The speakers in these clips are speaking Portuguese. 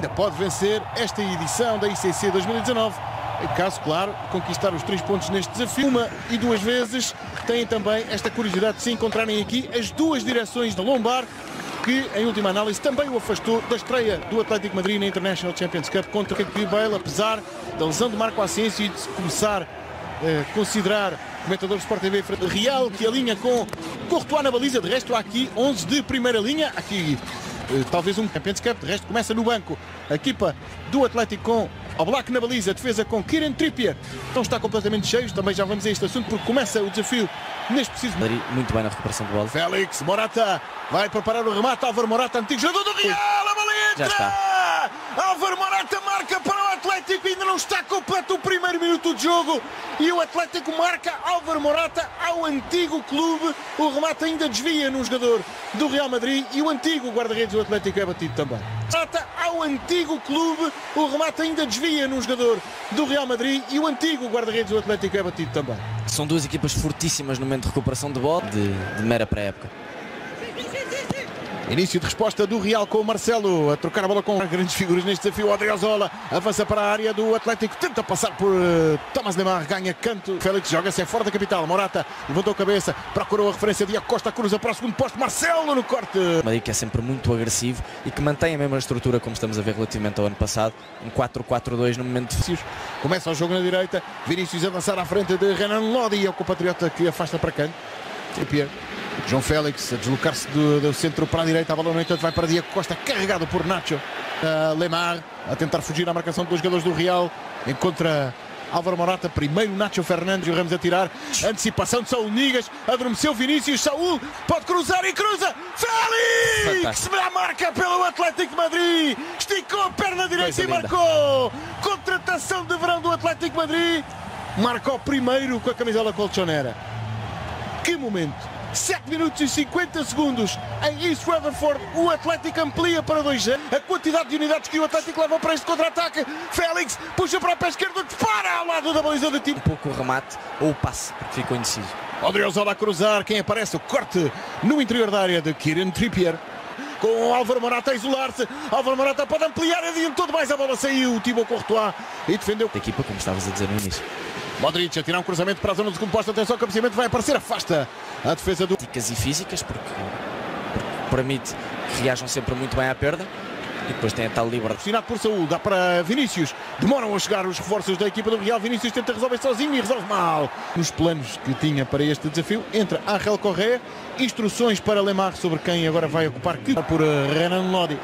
ainda pode vencer esta edição da ICC 2019. Caso, claro, conquistar os três pontos neste desafio, uma e duas vezes, têm também esta curiosidade de se encontrarem aqui as duas direções da Lombar, que em última análise também o afastou da estreia do Atlético Madrid na International Champions Cup contra o Bale, apesar da lesão de Marco Asensio e de começar a considerar comentador do Sport TV Real que alinha com Courtois na baliza, de resto há aqui 11 de primeira linha, aqui eh, talvez um Champions Cup, de resto começa no banco a equipa do Atlético com Black na baliza, defesa com Kieran Trippier, então está completamente cheio, também já vamos a este assunto porque começa o desafio neste preciso Madrid muito bem na recuperação de bola. Félix, Morata, vai preparar o remate, Álvaro Morata, antigo jogador do Real, a bola entra! Já está. Álvaro Morata marca não está completo o primeiro minuto de jogo e o Atlético marca Álvaro Morata ao antigo clube, o remate ainda desvia num jogador do Real Madrid e o antigo guarda-redes do Atlético é batido também. Morata ao antigo clube, o remate ainda desvia num jogador do Real Madrid e o antigo guarda-redes do Atlético é batido também. São duas equipas fortíssimas no momento de recuperação de bola, de, de mera pré-época. Início de resposta do Real com o Marcelo a trocar a bola com grandes figuras neste desafio. Adriozola avança para a área do Atlético, tenta passar por uh, Thomas Lemar, ganha canto. Félix joga-se é fora da capital. Morata levantou a cabeça, procurou a referência de Acosta, cruza para o segundo posto. Marcelo no corte. Madrid que é sempre muito agressivo e que mantém a mesma estrutura como estamos a ver relativamente ao ano passado, um 4-4-2 no momento de Começa o jogo na direita, Vinícius a avançar à frente de Renan Lodi, é o compatriota que afasta para canto. Trippier João Félix a deslocar-se do, do, centro para a direita, a bola no entanto vai para Diego Costa, carregado por Nacho. Uh, Lemar a tentar fugir à marcação dos jogadores do Real, encontra Álvaro Morata, primeiro Nacho Fernandes e o Ramos a tirar. Antecipação de Saúl Nigas, adormeceu Vinícius, Saúl pode cruzar e cruza. Félix! A marca pelo Atlético de Madrid, esticou a perna direita Coisa e linda. marcou. Contratação de verão do Atlético de Madrid, marcou primeiro com a camisola colchonera. Que momento! 7 minutos e 50 segundos em East Rutherford. O Atlético amplia para 2 A quantidade de unidades que o Atlético leva para este contra-ataque. Félix puxa para a pé esquerda, dispara ao lado da baliza do time. Um pouco o remate ou o passe, porque ficou indeciso. Odriozola a cruzar. Quem aparece? O corte no interior da área de Kieran Trippier com o Álvaro Morata a isolar-se. Álvaro Morata pode ampliar, adiantou mais a bola, saiu o Thibaut Courtois e defendeu. A equipa, como estavas a dizer no início. Modric a tirar um cruzamento para a zona segundo posto. Atenção, o cabeceamento vai aparecer, afasta a defesa do. Táticas e físicas, porque, porque permite que reajam sempre muito bem à perda. E depois tem a tal liberdade. Assinado por Saúl, dá para Vinícius. Demoram a chegar os reforços da equipa do Real. Vinícius tenta resolver sozinho e resolve mal. Nos planos que tinha para este desafio, entra Angel Correa. Instruções para Lemar sobre quem agora vai ocupar que por Renan Lodi.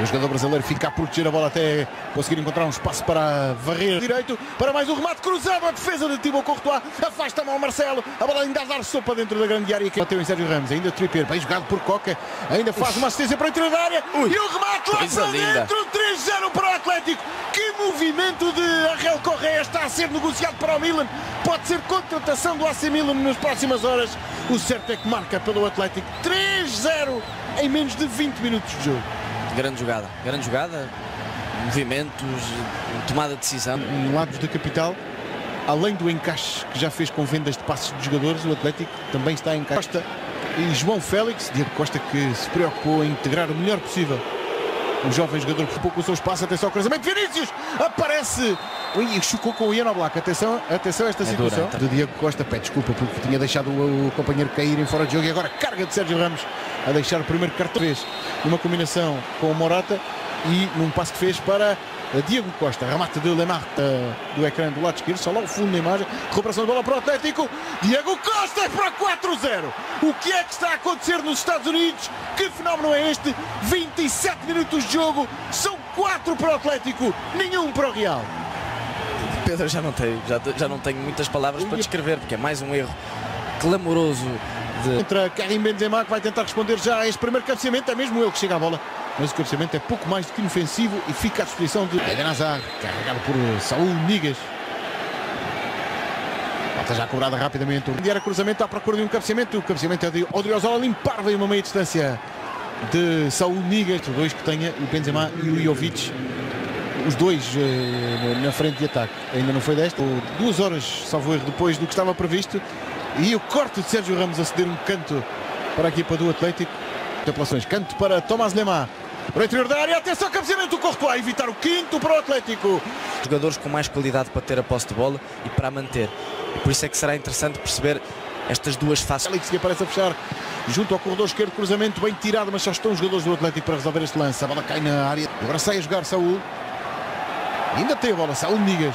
O jogador brasileiro fica a proteger a bola até conseguir encontrar um espaço para varrer direito. Para mais um remate cruzado. A defesa de Thibaut Courtois afasta mão Marcelo. A bola ainda a dar sopa dentro da grande área. Bateu em Sérgio Ramos. Ainda Trippier, bem jogado por Coca. Ainda faz uma assistência para a interior da área. Ui, e o remate lá para dentro. 3-0 para o Atlético. Que movimento de Arrel Correia está a ser negociado para o Milan. Pode ser contratação do AC Milan nas próximas horas. O certo é que marca pelo Atlético 3-0 em menos de 20 minutos de jogo. Grande jogada, grande jogada, movimentos, tomada de decisão. Lados da capital, além do encaixe que já fez com vendas de passos de jogadores, o Atlético também está em Costa e João Félix, Diego Costa que se preocupou em integrar o melhor possível o jovem jogador que pouco o seu espaço, atenção ao cruzamento, Vinícius aparece e chocou com o Ian Black. Atenção, atenção a esta é situação dura, de Diego Costa. Pede desculpa porque tinha deixado o, o, companheiro cair em fora de jogo e agora carga de Sérgio Ramos a deixar o primeiro cartão. Numa combinação com o Morata e num passo que fez para Diego Costa, remate de Lemar uh, do ecrã do lado esquerdo, só lá o fundo da imagem, recuperação de bola para o Atlético, Diego Costa para 4-0. O que é que está a acontecer nos Estados Unidos? Que fenómeno é este? 27 minutos de jogo, são 4 para o Atlético, nenhum para o Real. Pedro, já não tenho, já, já não tenho muitas palavras para descrever, porque é mais um erro clamoroso. De... Entra Karim Benzema que vai tentar responder já a este primeiro cabeceamento, é mesmo ele que chega à bola mas o cabeceamento é pouco mais do que inofensivo e fica à disposição de Eden Hazard, carregado por Saúl Nigas. Falta já cobrada rapidamente. O era cruzamento à procura de um cabeceamento. O cabeceamento é de Odriozola limpar veio uma meia distância de Saúl Nigas. Dois que tenha o Benzema e o Jovic. Os dois eh, na frente de ataque. Ainda não foi desta. Duas horas, salvo erro, depois do que estava previsto. E o corte de Sérgio Ramos a ceder um canto para a equipa do Atlético. Apelações. Canto para Tomás Lemar. Para o interior da área. Atenção, cabeceamento do Courtois a evitar o quinto para o Atlético. Jogadores com mais qualidade para ter a posse de bola e para a manter. Por isso é que será interessante perceber estas duas faces. Félix que aparece a fechar junto ao corredor esquerdo, cruzamento bem tirado, mas só estão os jogadores do Atlético para resolver este lance. A bola cai na área. Agora sai a jogar Saúl. Ainda tem a bola, Saúl Migas.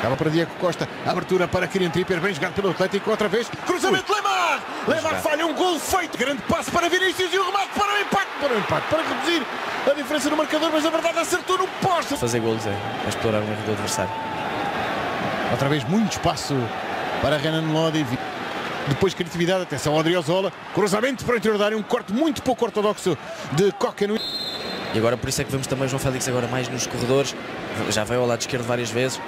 Acaba para Diego Costa, abertura para Kirian Tripper, bem jogado pelo Atlético, outra vez, cruzamento Lemar, Lemar falha um gol feito, grande passe para Vinícius e o remate para o empate, para o empate, para reduzir a diferença no marcador, mas a verdade acertou no poste. Fazer golos é, é explorar um erro do adversário. Outra vez muito espaço para Renan Lodi. Depois criatividade, atenção ao Adriozola. Cruzamento para o interior da área, um corte muito pouco ortodoxo de Coquenu. E agora por isso é que vemos também João Félix agora mais nos corredores. Já veio ao lado esquerdo várias vezes.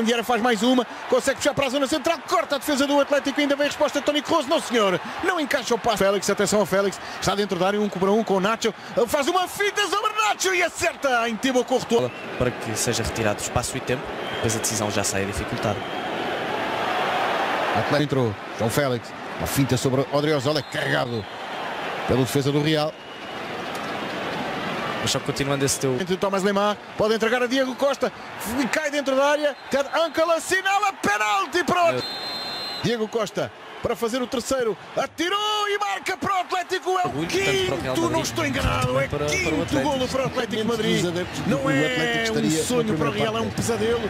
Andiara faz mais uma, consegue puxar para a zona central, corta a defesa do Atlético, ainda vem a resposta de Tony Kroos, não senhor, não encaixa o passo. Félix, atenção ao Félix, está dentro da área, um para um com o Nacho, faz uma fita sobre Nacho e acerta em Timo Courtois. Para que seja retirado espaço e tempo, depois a decisão já sai dificultada. Atlético entrou, João Félix, uma finta sobre Odriozola, carregado pelo defesa do Real. Mas só continuando esse teu. Entre Thomas Lemar, pode entregar a Diego Costa, cai dentro da área, Ted Ankle assinala penalti para o... Diego Costa para fazer o terceiro, atirou e marca para o Atlético, é o quinto, não estou enganado, é quinto golo para o Atlético Madrid. Não é um sonho para o Real, é um pesadelo.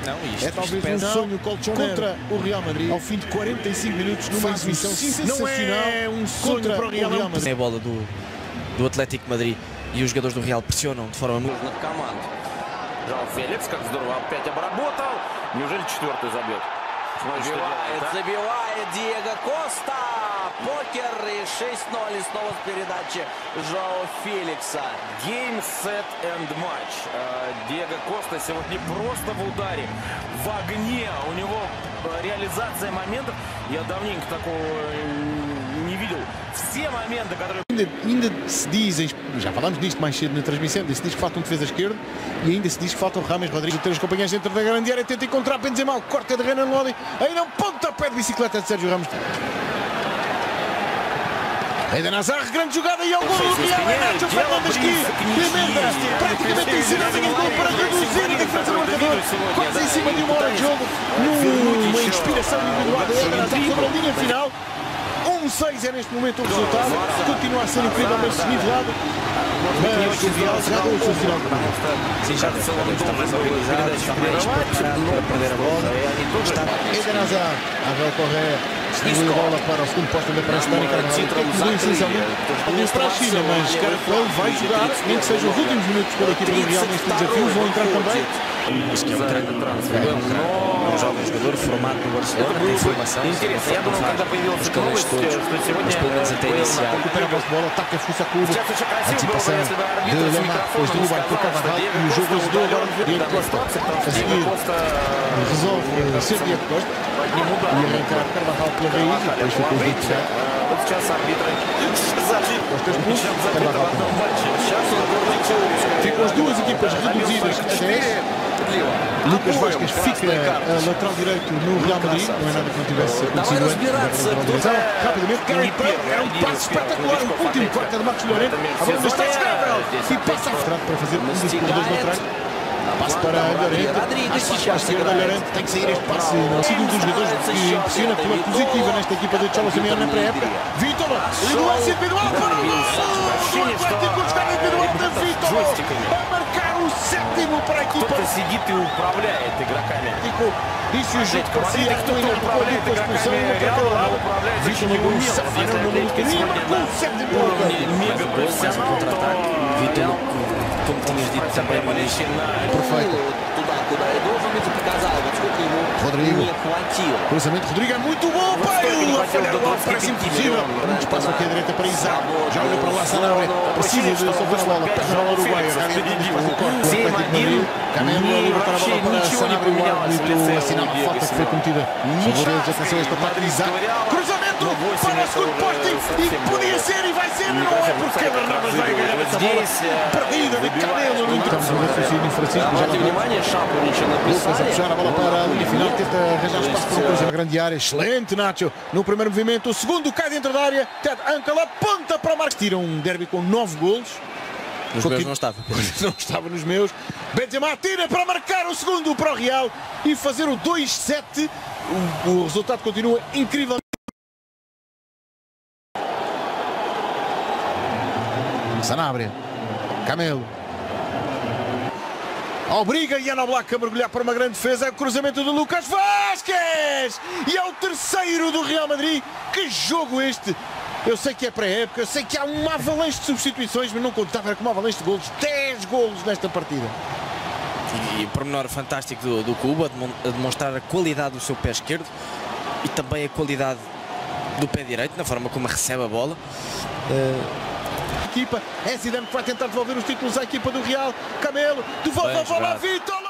É talvez um sonho contra o Real Madrid. Ao fim de 45 minutos, numa exibição sensacional. Não é um sonho para o Real Madrid. É a bola do, do Atlético Madrid e os jogadores do Real pressionam de forma muito. Жал Феликс, как здорово опять обработал. Неужели четвертый забьет? Забивает, забивает Диего Коста. Покер и 6-0 и снова с передачи Жао Феликса. Game, set and match. Диего Коста сегодня просто в ударе, в огне. У него реализация моментов. Я давненько такого не видел. Все моменты, которые... Ainda, ainda se dizem, já falámos disto mais cedo na transmissão, se diz que falta um defesa esquerdo e ainda se diz que faltam Rames Rodrigues e três companheiros dentro da grande área, tenta encontrar Benzema, o corte de Renan Lodi, ainda um pontapé de bicicleta de Sérgio Ramos. Ainda Nazar, grande jogada e ao gol do é Nacho Fernandes que emenda praticamente em cima de gol para reduzir a diferença do marcador, quase em cima de uma hora de jogo, numa inspiração individual. de Eder Nazar sobre a linha final. 1-6 é neste momento o resultado, continua a ser incrivelmente nivelado, mas o Real já deu o seu final. Sim, já está mais organizado, está mais preparado para perder a bola. Está... Eder Hazard, Abel Correa, distribuiu a bola para o segundo posto aparece Dani Carvajal, que mudou essencialmente ali para a China, mas Carvajal vai jogar, nem que sejam os últimos minutos pela equipe do Real neste desafio, vão entrar também. Acho que é um grande um jovem jogador formado no Barcelona, tem formação, Интересно, я думал, когда появился os calões todos, mas pelo menos até iniciar. Recupera a posse de bola, ataca a fuça curva, antecipação de Lemar, depois derrubado por Carvajal e o jogo ajudou agora Diego Costa. A seguir resolve ser Diego Costa e arrancar Carvajal pela raiz e depois ficou os dedos já. Вот сейчас арбитры Costa expulso, Carvajal também. Ficam as duas equipas reduzidas a 10. Lucas Vasquez fica a lateral direito no Real Madrid, não é nada que não tivesse acontecido antes. Rapidamente, Gary Bale é um passo espetacular, o último quarto é de Marcos Llorente, a bola está escável e passa a frente para fazer um dos corredores laterais. Passe para Llorente, à esquerda Llorente, tem que sair este passe. Sido um dos jogadores que impressiona pela positiva nesta equipa de Cholo Simeone na pré-época. Vitor, ligou lance individual para o gol! O Atlético está individual de Vitor. A marcar десятый ему прокид. Кто-то сидит и управляет игроками. Еще жить посмотрите, кто-то управляет игроками. Реала, а управляет очень неумело. Если Атлетика сегодня на уровне мега-профессионала, то Видал, cum tine știi, ți-a. Rodrigo. Cruzamento Rodrigo é muito bom. Pai, falhar parece impossível. Muito espaço aqui à direita para Isaac. Já olhou para lá, Sanabria. Precisa de salvar a bola. Perna Uruguai. Canelo a libertar a bola para Sanabria. Muito assinal a falta que foi cometida. Favoreles, atenção a este ataque de Isaac. Cruzamento para o segundo e podia ser vai ser, Мне não é кажется, porque Мусаев ele как раз vai выиграл. ganhar Вот essa bola здесь э, perdida de выбивает cabelo no Лукас. Estamos no raciocínio Francisco, já Обратите lá vai. внимание, Шапунича Lucas a написали. puxar a bola para a linha final, tenta arranjar espaço para o Este, cruzamento na grande área. Excelente, Nacho. No primeiro movimento, o segundo cai dentro da área. Ted Ankle aponta para o Marcos. Tira um derby com nove golos. Nos meus não estava. Não estava nos meus. Benzema tira para marcar o segundo para o Real e fazer o 2-7. O, o resultado continua incrível. Sanabria. Camelo. Obriga Ian Oblak a mergulhar para uma grande defesa. É o cruzamento do Lucas Vasquez! E é o terceiro do Real Madrid. Que jogo este! Eu sei que é pré-época, eu sei que há uma avalanche de substituições, mas não contava com uma avalanche de golos. 10 golos nesta partida. E, e pormenor fantástico do, do Cuba, a demon- a demonstrar a qualidade do seu pé esquerdo e também a qualidade do pé direito, na forma como recebe a bola. Equipa, é Zidane que vai tentar devolver os títulos à equipa do Real. Camelo, devolve a bola a. Vitor.